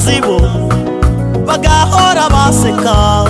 hora bagahora baseka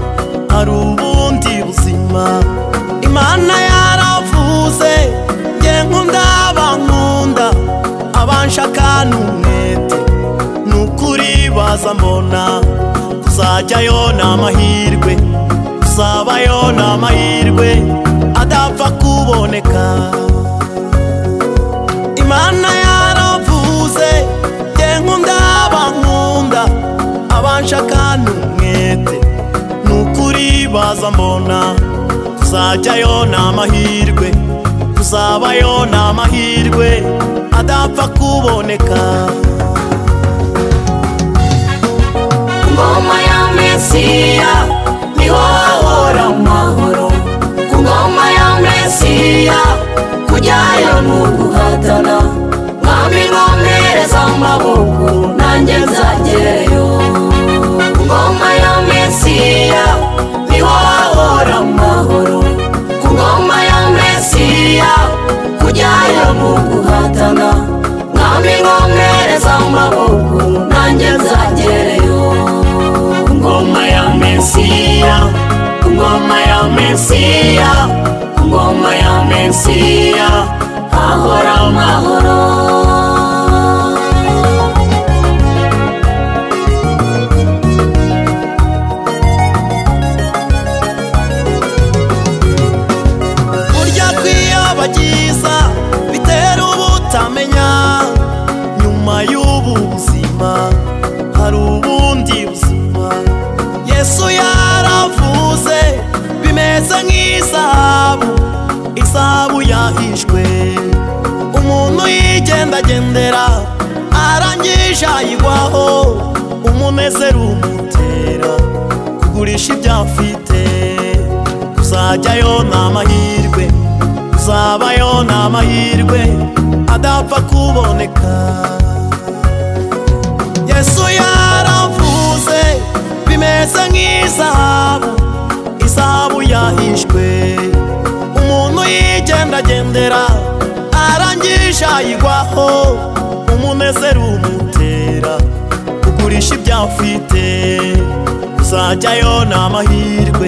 tuzabona tuzajyayo ni amahirwe tuzabayo ni amahirwe adapfa kuboneka imana yaravuze nge nkunda abankunda abanshaka ni umwete ni ukuri baza mbona tuzajyayo ni amahirwe tuzabayo ni amahirwe adapfa kuboneka Bom manhã, Messias. kuba byiza bitera ubutamenya nyuma y'ubu buzima hari ubundi buzima yesu yaravuze bimeze nkizabu izahabu yahishwe umuntu yigendagendera arangije ayigwaho umunezero umutera kugurisha ibyo afite kuzajyayo ni amahirwe azabayo ni amahirwe adapfa kuboneka yesu yaravuze bimeze nk'izabu izabu yahishwe umuntu yigendagendera arangije ayigwaho umunezero umutera kugurisha ibyo afite kuzajyayo ni amahirwe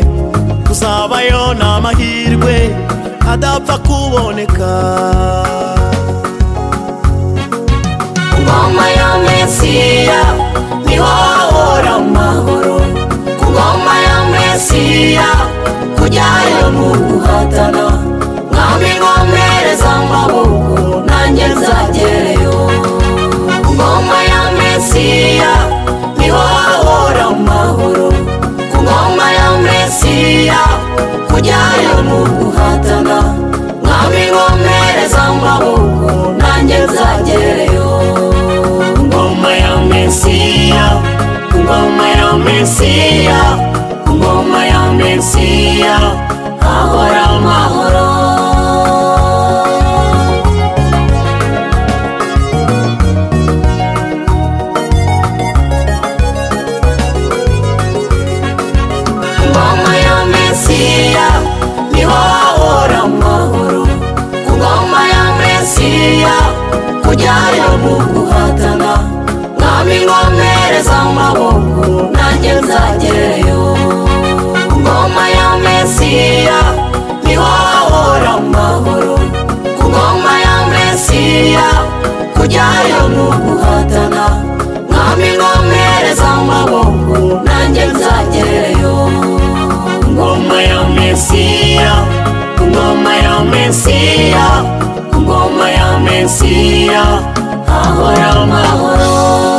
kuzabayo ni amahirwe adapfa kuboneka ngoma ya mesiya niwo Oh. guhatana mwami ngompereza mu maboko nanjye nzagereyo ngoma ya mesiya niho mu mahoro ku ngoma ya mesiya kujyayo ni uguhatana mwami ngompereza mu maboko nanjye nzagereyo ngoma ya mesiya ngoma ya mesiya Sia, ahora, ahora.